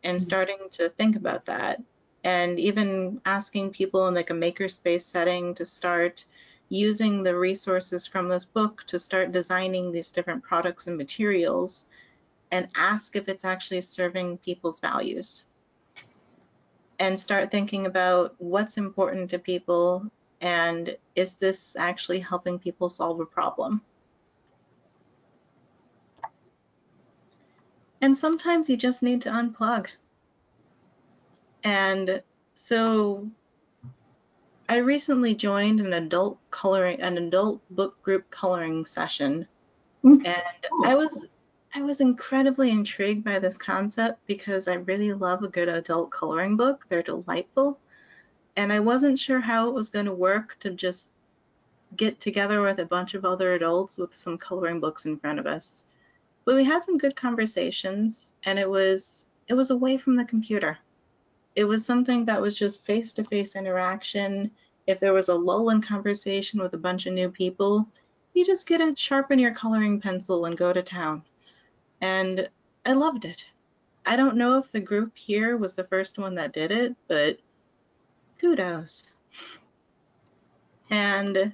and mm-hmm. starting to think about that and even asking people in like a makerspace setting to start using the resources from this book to start designing these different products and materials and ask if it's actually serving people's values. And start thinking about what's important to people and is this actually helping people solve a problem? And sometimes you just need to unplug. And so I recently joined an adult coloring, an adult book group coloring session, mm. and I was I was incredibly intrigued by this concept because I really love a good adult coloring book. They're delightful, and I wasn't sure how it was going to work to just get together with a bunch of other adults with some coloring books in front of us. But we had some good conversations, and it was it was away from the computer it was something that was just face to face interaction. If there was a lull in conversation with a bunch of new people, you just get to sharpen your coloring pencil and go to town. And I loved it. I don't know if the group here was the first one that did it, but kudos. And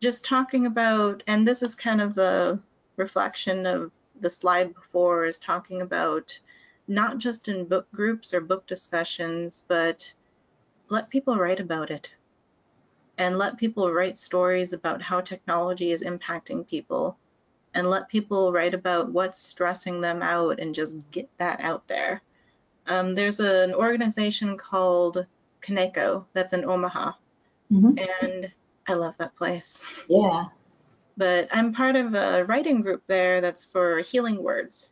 just talking about, and this is kind of the reflection of the slide before, is talking about not just in book groups or book discussions, but let people write about it and let people write stories about how technology is impacting people and let people write about what's stressing them out and just get that out there. Um, there's an organization called Kaneko that's in Omaha, Mhm. and I love that place. Yeah. But I'm part of a writing group there that's for healing words,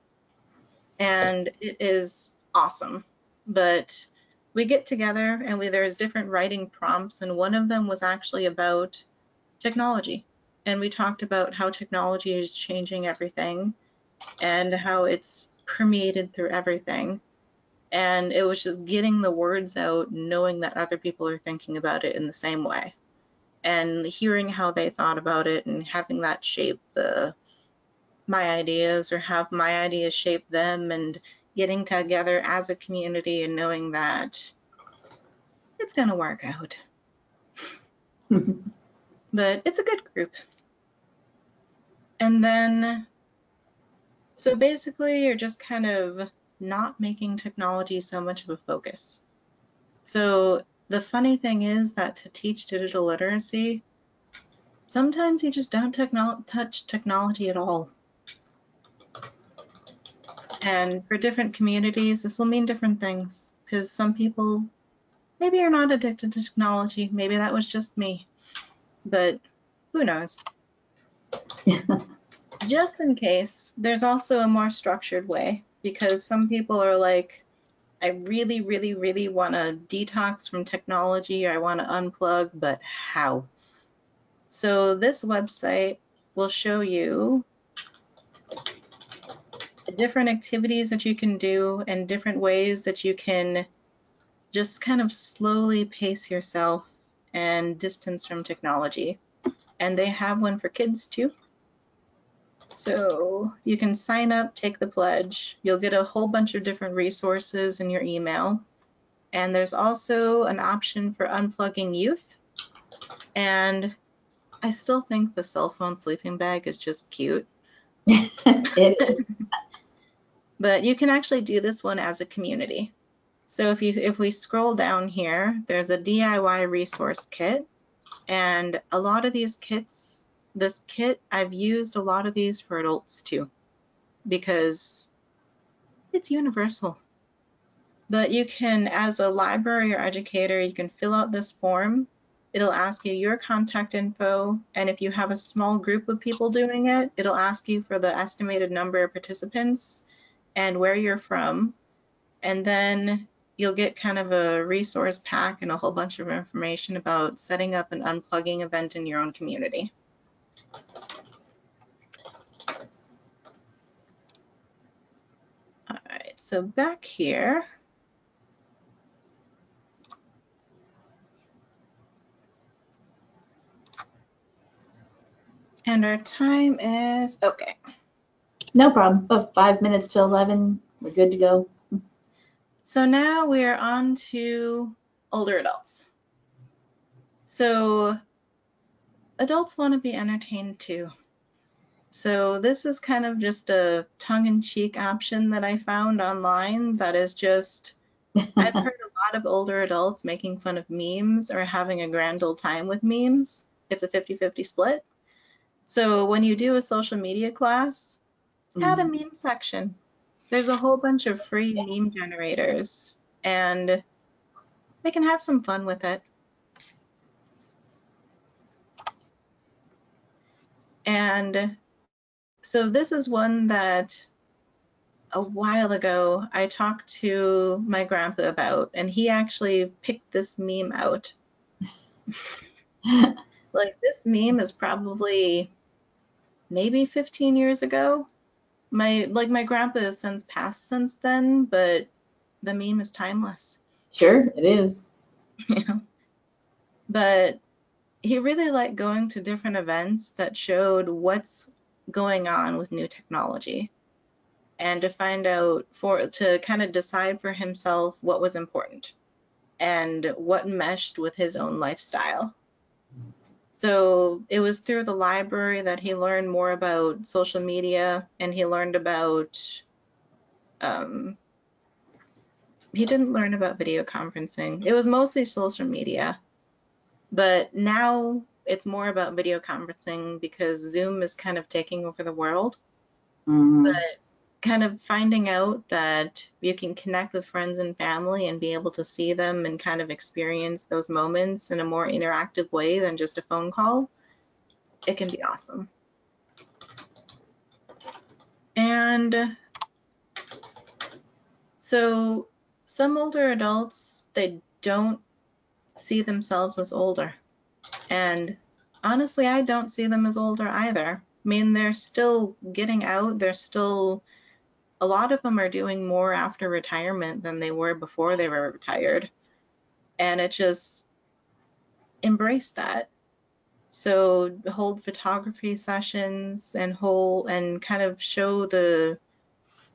and it is awesome. But we get together and we, there's different writing prompts, and one of them was actually about technology. And we talked about how technology is changing everything and how it's permeated through everything. And it was just getting the words out, knowing that other people are thinking about it in the same way, and hearing how they thought about it, and having that shape the my ideas, or have my ideas shape them, and getting together as a community and knowing that it's gonna work out. But it's a good group. And then, so basically, you're just kind of not making technology so much of a focus. So the funny thing is that to teach digital literacy, sometimes you just don't touch technology at all. And for different communities, this will mean different things because some people maybe are not addicted to technology. Maybe that was just me, but who knows? just in case, there's also a more structured way because some people are like, I really, really, really want to detox from technology. I want to unplug, but how? So this website will show you different activities that you can do and different ways that you can just kind of slowly pace yourself and distance from technology. And they have one for kids too. So you can sign up, take the pledge. You'll get a whole bunch of different resources in your email. And there's also an option for unplugging youth. And I still think the cell phone sleeping bag is just cute. It is. But you can actually do this one as a community. So if you if we scroll down here, there's a DIY resource kit. And a lot of these kits, this kit, I've used a lot of these for adults too, because it's universal. But you can, as a library or educator, you can fill out this form. It'll ask you your contact info, and if you have a small group of people doing it, it'll ask you for the estimated number of participants and where you're from. And then you'll get kind of a resource pack and a whole bunch of information about setting up an unplugging event in your own community. All right, so back here, and our time is, okay. No problem. About five minutes to 11. We're good to go. So now we're on to older adults. So adults want to be entertained too. So this is kind of just a tongue-in-cheek option that I found online that is just I've heard a lot of older adults making fun of memes or having a grand old time with memes. It's a 50-50 split. So when you do a social media class, add a mm-hmm. meme section. There's a whole bunch of free meme generators and they can have some fun with it. And so this is one that a while ago I talked to my grandpa about, and he actually picked this meme out. like this meme is probably maybe 15 years ago. My like my grandpa has since passed since then, but the meme is timeless. Sure, it is. you know. But he really liked going to different events that showed what's going on with new technology and to find out for to kind of decide for himself what was important. and what meshed with his own lifestyle. So it was through the library that he learned more about social media and he learned about, um, he didn't learn about video conferencing. It was mostly social media. But now it's more about video conferencing because Zoom is kind of taking over the world. Mhm. But kind of finding out that you can connect with friends and family and be able to see them and kind of experience those moments in a more interactive way than just a phone call, it can be awesome. And so some older adults, they don't see themselves as older. And honestly, I don't see them as older either. I mean, they're still getting out, they're still a lot of them are doing more after retirement than they were before they were retired. And it just embrace that. So hold photography sessions and hold and kind of show the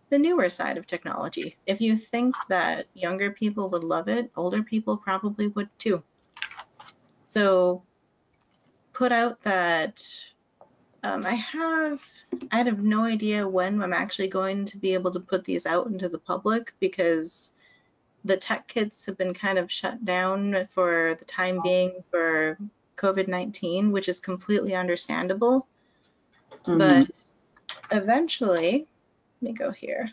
the newer side of technology. If you think that younger people would love it, older people probably would too. So put out that um, I have I have no idea when I'm actually going to be able to put these out into the public because the tech kits have been kind of shut down for the time being for COVID 19, which is completely understandable. Mhm. But eventually, let me go here.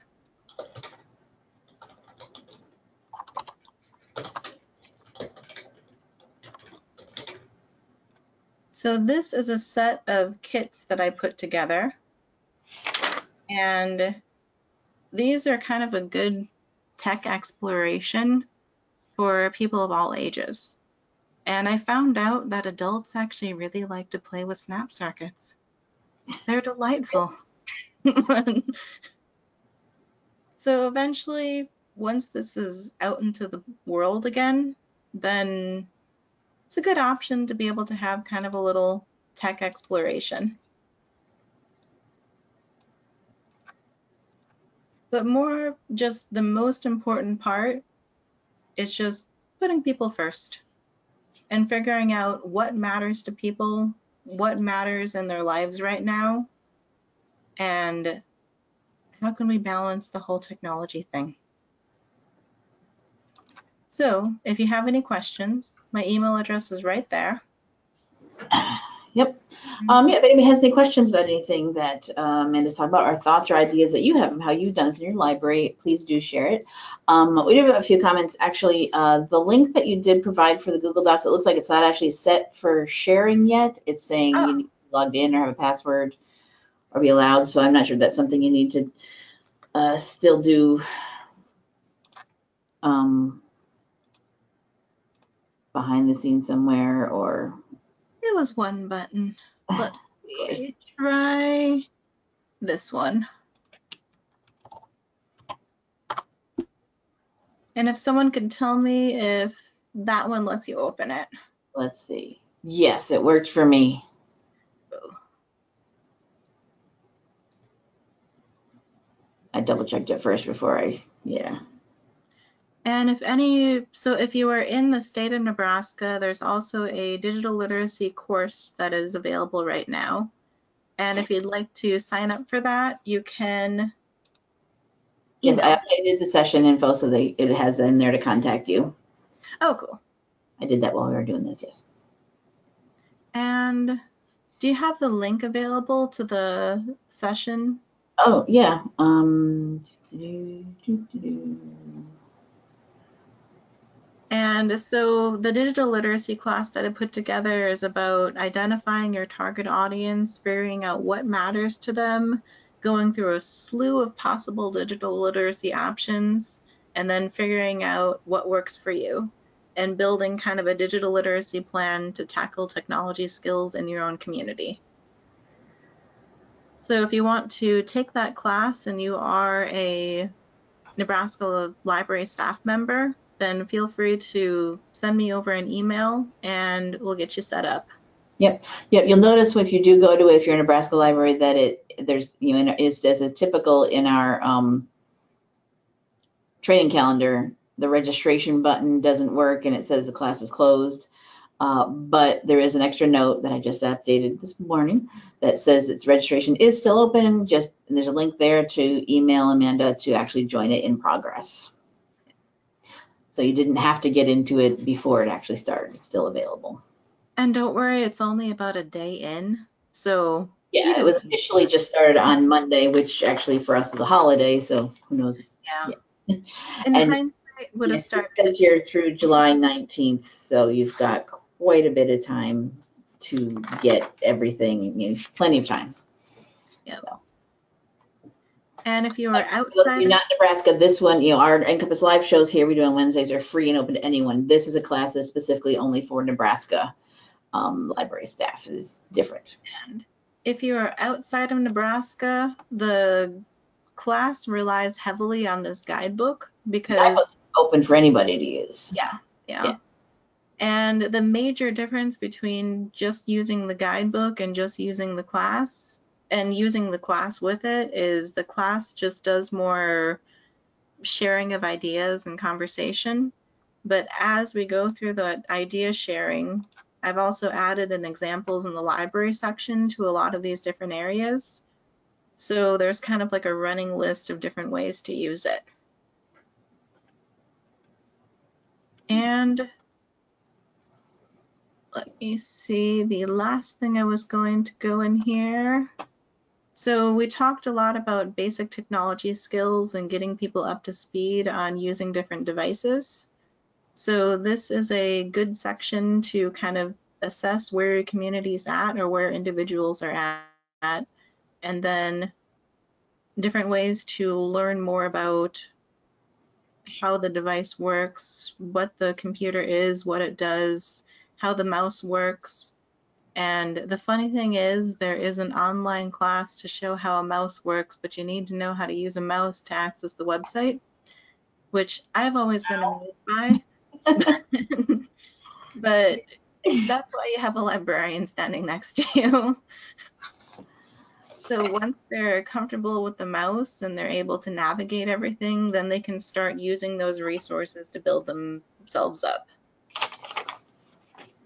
So this is a set of kits that I put together. And these are kind of a good tech exploration for people of all ages. And I found out that adults actually really like to play with snap circuits. They're delightful. so eventually, once this is out into the world again, then it's a good option to be able to have kind of a little tech exploration. But more just the most important part is just putting people first and figuring out what matters to people, what matters in their lives right now, and how can we balance the whole technology thing. So if you have any questions, my email address is right there. Yep. Um, yeah, if anybody has any questions about anything that um, Amanda's talking about, or thoughts or ideas that you have of how you've done this in your library, please do share it. Um, we do have a few comments. Actually, uh, the link that you did provide for the Google Docs, it looks like it's not actually set for sharing yet. It's saying Oh. you need to be logged in or have a password or be allowed. So I'm not sure that's something you need to uh, still do um, behind the scenes somewhere or It was one button. Let's. Try this one. And if someone could tell me if that one lets you open it. Let's see. Yes, it worked for me. Oh. I double checked it first before I, yeah. And if any, so if you are in the state of Nebraska, there's also a digital literacy course that is available right now. And if you'd like to sign up for that, you can. Yes, I updated the session info so that it has in there to contact you. Oh, cool. I did that while we were doing this, yes. And do you have the link available to the session? Oh, yeah. Um, And so the digital literacy class that I put together is about identifying your target audience, figuring out what matters to them, going through a slew of possible digital literacy options, and then figuring out what works for you and building kind of a digital literacy plan to tackle technology skills in your own community. So if you want to take that class and you are a Nebraska Library staff member, then feel free to send me over an email and we'll get you set up. Yep, Yep. you'll notice if you do go to it, if you're in Nebraska Library, that it, there's, you know, it's as a typical in our um, training calendar, the registration button doesn't work and it says the class is closed. Uh, but there is an extra note that I just updated this morning that says its registration is still open. Just and there's a link there to email Amanda to actually join it in progress. So you didn't have to get into it before it actually started. It's still available. And don't worry, it's only about a day in. So Yeah, it was initially just started on Monday, which actually for us was a holiday. So who knows? yeah. Yeah. In And- hindsight, would have started. Because you're through July 19th, so you've got quite a bit of time to get everything, you know, plenty of time. And if you are outside, not Nebraska, this one, you know, our NCompass Live shows here we do on Wednesdays are free and open to anyone. This is a class that's specifically only for Nebraska um, library staff. It is different. And if you are outside of Nebraska, the class relies heavily on this guidebook because Guidebook's Open for anybody to use. Yeah, yeah. Yeah. And the major difference between just using the guidebook and just using the class and using the class with it is the class just does more sharing of ideas and conversation. But as we go through the idea sharing, I've also added an examples in the library section to a lot of these different areas. So there's kind of like a running list of different ways to use it. And let me see, the last thing I was going to go in here. So we talked a lot about basic technology skills and getting people up to speed on using different devices. So this is a good section to kind of assess where your community is at or where individuals are at, and then different ways to learn more about how the device works, what the computer is, what it does, how the mouse works. And the funny thing is, there is an online class to show how a mouse works, but you need to know how to use a mouse to access the website, which I've always been amused by. but that's why you have a librarian standing next to you. So once they're comfortable with the mouse and they're able to navigate everything, then they can start using those resources to build themselves up.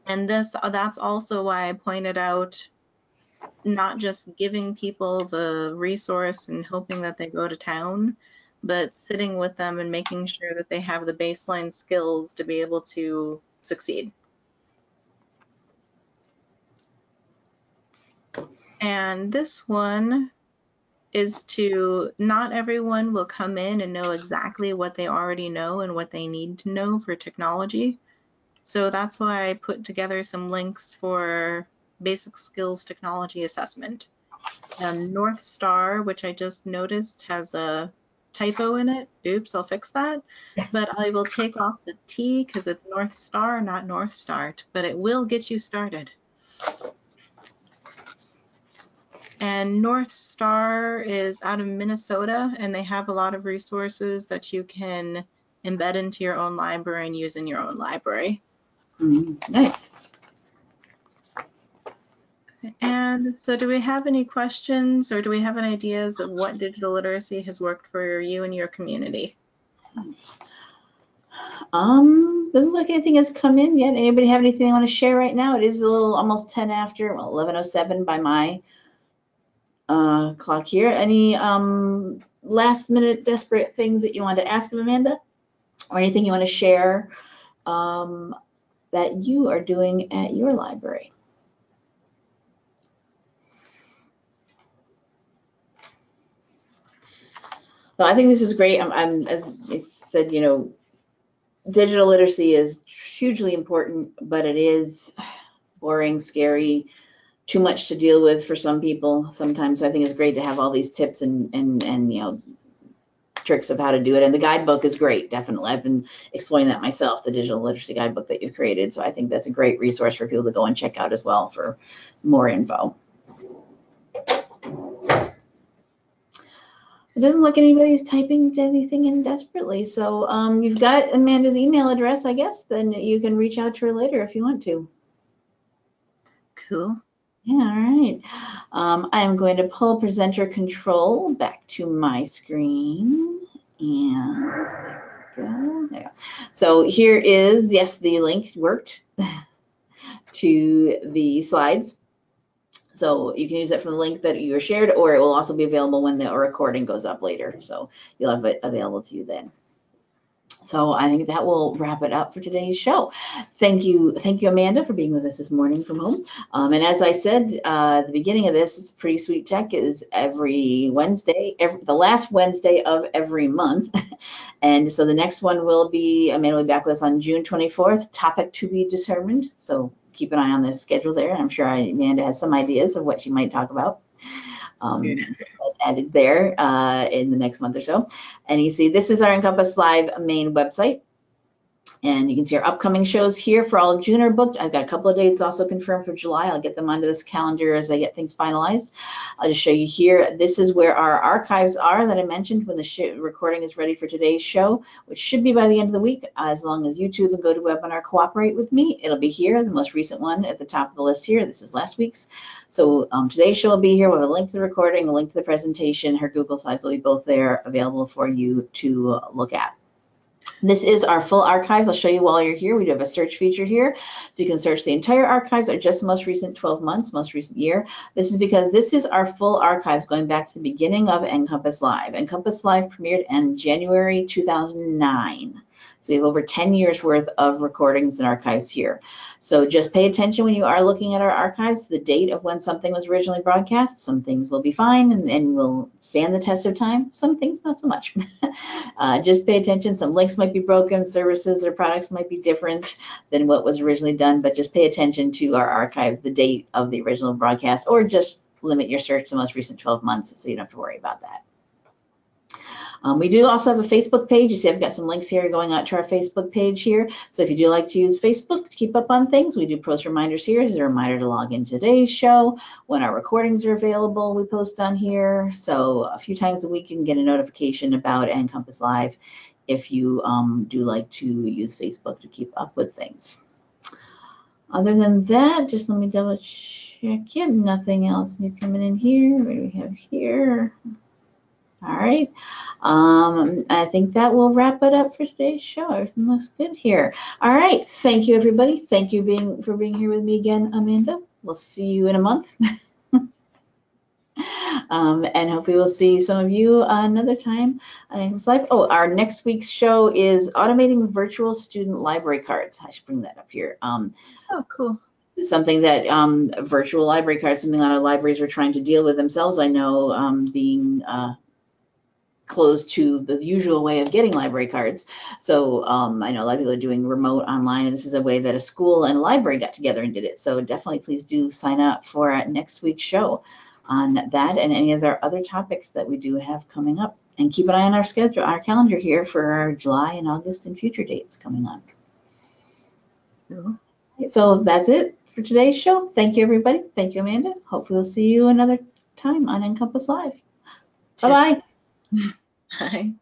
And this that's also why I pointed out not just giving people the resource and hoping that they go to town, but sitting with them and making sure that they have the baseline skills to be able to succeed. And this one is to not everyone will come in and know exactly what they already know and what they need to know for technology. So that's why I put together some links for basic skills technology assessment. Um, North Star, which I just noticed has a typo in it. Oops, I'll fix that. But I will take off the T because it's North Star, not North Start, but it will get you started. And North Star is out of Minnesota, and they have a lot of resources that you can embed into your own library and use in your own library. Mm, Nice. And so do we have any questions or do we have any ideas of what digital literacy has worked for you and your community? Um, doesn't look like anything has come in yet. Anybody have anything they want to share right now? It is a little almost 10 after, well, 11:07 by my uh, clock here. Any um, last minute desperate things that you want to ask of Amanda? Or anything you want to share um, that you are doing at your library? So I think this is great. I'm, I'm as I said, you know, digital literacy is hugely important, but it is boring, scary, too much to deal with for some people. Sometimes So I think it's great to have all these tips and and and you know tricks of how to do it. And the guidebook is great, definitely. I've been exploring that myself, the digital literacy guidebook that you've created. So I think that's a great resource for people to go and check out as well for more info. It doesn't look anybody's typing anything in desperately. So um, you've got Amanda's email address, I guess. Then you can reach out to her later if you want to. Cool. Yeah, all right. Um, I'm going to pull presenter control back to my screen. And there we go. There. So here is, yes, the link worked to the slides. So you can use it from the link that you were shared, or it will also be available when the recording goes up later. So you'll have it available to you then. So I think that will wrap it up for today's show. Thank you, thank you, Amanda, for being with us this morning from home. Um, and as I said uh, the beginning of this, it's Pretty Sweet Tech is every Wednesday, every, the last Wednesday of every month. and so the next one will be Amanda will be back with us on June 24th. Topic to be determined. So keep an eye on the schedule there. I'm sure Amanda has some ideas of what she might talk about. Um, added there uh, in the next month or so. And you see, this is our NCompass Live main website. And you can see our upcoming shows here for all of June are booked. I've got a couple of dates also confirmed for July. I'll get them onto this calendar as I get things finalized. I'll just show you here. This is where our archives are that I mentioned when the recording is ready for today's show, which should be by the end of the week, as long as YouTube and GoToWebinar cooperate with me. It'll be here, the most recent one at the top of the list here. This is last week's. So um, today's show will be here. We'll have a link to the recording, a link to the presentation. Her Google Slides will be both there available for you to look at. This is our full archives. I'll show you while you're here. We do have a search feature here. So you can search the entire archives or just the most recent 12 months, most recent year. This is because this is our full archives going back to the beginning of NCompass Live. NCompass Live premiered in January 2009. So we have over 10 years worth of recordings and archives here. So just pay attention when you are looking at our archives, the date of when something was originally broadcast. Some things will be fine and, and will stand the test of time. Some things not so much. uh, just pay attention. Some links might be broken, services or products might be different than what was originally done, but just pay attention to our archive, the date of the original broadcast, or just limit your search to the most recent 12 months so you don't have to worry about that. Um, we do also have a Facebook page. You see I've got some links here going out to our Facebook page here. So if you do like to use Facebook to keep up on things, we do post reminders here. Here's a reminder to log in today's show. When our recordings are available, we post on here. So a few times a week you can get a notification about NCompass Live if you um, do like to use Facebook to keep up with things. Other than that, just let me double check. Yeah, nothing else new coming in here. What do we have here? All right. Um, I think that will wrap it up for today's show. Everything looks good here. All right. Thank you, everybody. Thank you being for being here with me again, Amanda. We'll see you in a month. um, and hopefully we'll see some of you another time on NCompass Live. Oh, our next week's show is automating virtual student library cards. I should bring that up here. Um, oh, cool something that um, virtual library cards, something a lot of libraries are trying to deal with themselves. I know um, being uh, closed to the usual way of getting library cards. So um, I know a lot of people are doing remote online, and this is a way that a school and a library got together and did it. So definitely please do sign up for next week's show on that and any of our other topics that we do have coming up. And keep an eye on our schedule, our calendar here for our July and August and future dates coming up. So that's it for today's show. Thank you, everybody. Thank you, Amanda. Hopefully we'll see you another time on NCompass Live. はい。